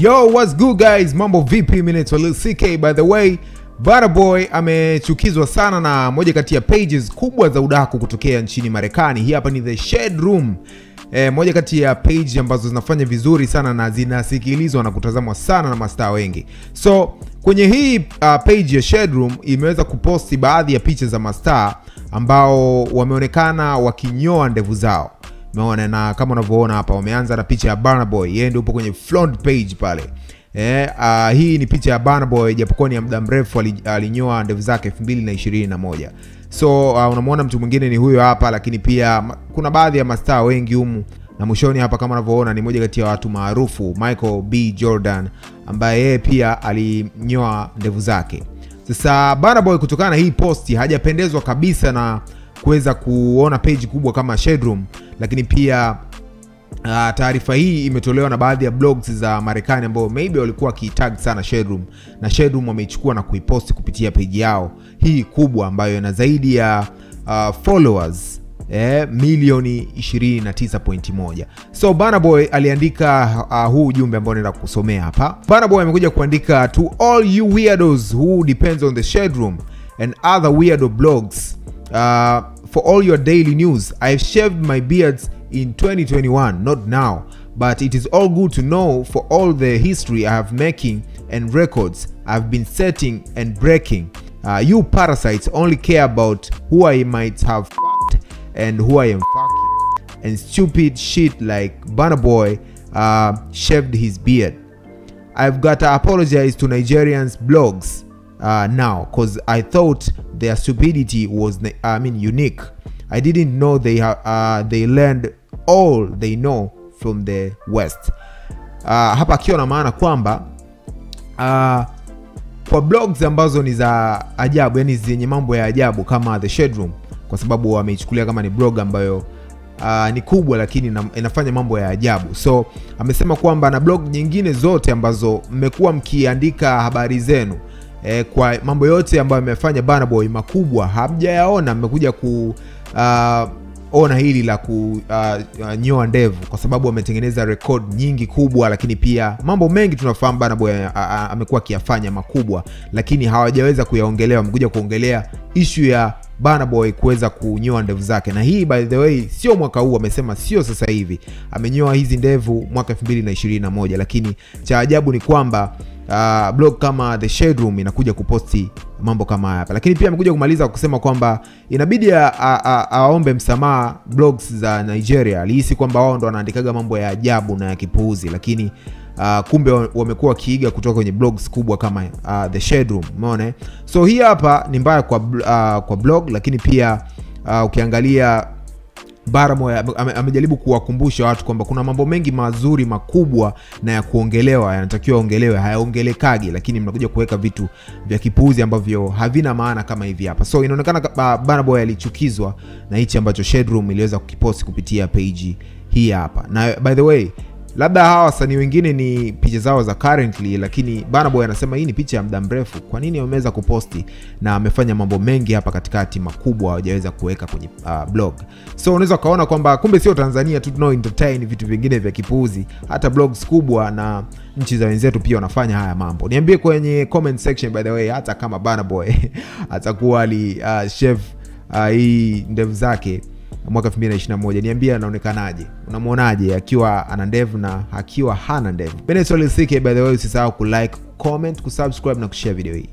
Yo, what's good guys? Mambo vipi? Mimi naitwa Lil CK by the way. Burna Boy amechukizwa sana na moja kati ya pages kubwa za udaku kutokea nchini Marekani. Hii hapa ni The Shade Room. E, moja kati ya page ambazo zinafanya vizuri sana na zinasikilizwa na kutazamwa sana na mastaa wengi. So kwenye hii uh, page ya Shade Room imeweza kuposti baadhi ya picha za mastaa ambao wameonekana wakinyoa ndevu zao umeona? Na kama unavyoona hapa wameanza na picha ya Burna Boy. Yeye ndio upo kwenye front page pale. Eh, uh, hii ni picha ya Burna Boy japokuwa ni ya muda mrefu ali- alinyoa ndevu zake 2021 so uh, unamwona mtu mwingine ni huyo hapa lakini pia kuna baadhi ya mastaa wengi humu. Na mwishoni hapa kama unavyoona ni moja kati ya watu maarufu Michael B. Jordan ambaye yeye pia alinyoa ndevu zake. Sasa Burna Boy kutokana na hii posti hajapendezwa kabisa na kuweza kuona page kubwa kama Shade Room, lakini pia uh, taarifa hii imetolewa na baadhi ya blogs za Marekani ambao maybe walikuwa wakiitag sana Shedroom. Na Shedroom Room wameichukua na kuiposti kupitia peji yao. Hii kubwa ambayo ina zaidi ya uh, followers eh, milioni 29.1 so Burna Boy aliandika uh, huu ujumbe ambao naenda kusomea hapa. Burna Boy amekuja kuandika to all you weirdos who depends on the Shedroom and other weirdo blogs uh, for all your daily news. I've shaved my beards in 2021 not now but it is all good to know for all the history I have making and records I've been setting and breaking. Uh, you parasites only care about who I might have fucked and who I am fucking. And stupid shit like Burna Boy uh, shaved his beard. I've got to apologize to Nigerians blogs uh, now because I thought their stupidity was I mean unique. I didn't know they have uh, they learned all they know from the West. Uh, hapa akiwa na maana kwamba uh, kwa blogs ambazo ni za ajabu yani zenye mambo ya ajabu kama The Shade Room kwa sababu wameichukulia kama ni blog ambayo uh, ni kubwa lakini na, inafanya mambo ya ajabu so amesema kwamba na blog nyingine zote ambazo mmekuwa mkiandika habari zenu eh, kwa mambo yote ambayo amefanya Burna Boy makubwa hamjayaona mmekuja ku uh, ona hili la kunyoa uh, ndevu kwa sababu ametengeneza rekod nyingi kubwa lakini pia mambo mengi tunafahamu Burna Boy amekuwa akiyafanya makubwa lakini hawajaweza kuyaongelea. Wamekuja kuongelea ishu ya Burna Boy kuweza kunyoa ndevu zake. Na hii by the way sio mwaka huu amesema sio sasa hivi. Amenyoa hizi ndevu mwaka 2021 lakini cha ajabu ni kwamba uh, blog kama The Shade Room inakuja kuposti mambo kama haya hapa. Lakini pia amekuja kumaliza kusema kwamba inabidi aombe msamaha blogs za Nigeria. Alihisi kwamba wao ndo wanaandikaga mambo ya ajabu na ya kipuuzi lakini uh, kumbe wamekuwa wakiiga kutoka kwenye blogs kubwa kama uh, The Shade Room. Umeona eh? so hii hapa ni mbaya kwa, uh, kwa blog lakini pia uh, ukiangalia Baramo ame- amejaribu kuwakumbusha watu kwamba kuna mambo mengi mazuri makubwa na ya kuongelewa yanatakiwa ongelewe, hayaongelekagi lakini mnakuja kuweka vitu vya kipuuzi ambavyo havina maana kama hivi hapa. So inaonekana ka- Burna alichukizwa na hichi ambacho Shade Room iliweza kukiposti kupitia page hii hapa. Na by the way labda hawa wasanii wengine ni picha zao za currently lakini Burna Boy anasema hii ni picha ya muda mrefu. Kwa nini ameweza kuposti na amefanya mambo mengi hapa katikati makubwa hawajaweza kuweka kwenye uh, blog? So unaweza ukaona kwamba kumbe sio tanzania tu tunao entertain vitu vingine vya kipuuzi hata blogs kubwa na nchi za wenzetu pia wanafanya haya mambo. Niambie kwenye comment section by the way hata kama Burna Boy atakuwa ali uh, chef uh, hii ndevu zake mwaka 2021 niambie anaonekanaje? Unamwonaje akiwa ana ndevu na akiwa hana ndevu? By the way usisahau kulike comment kusubscribe na kushare video hii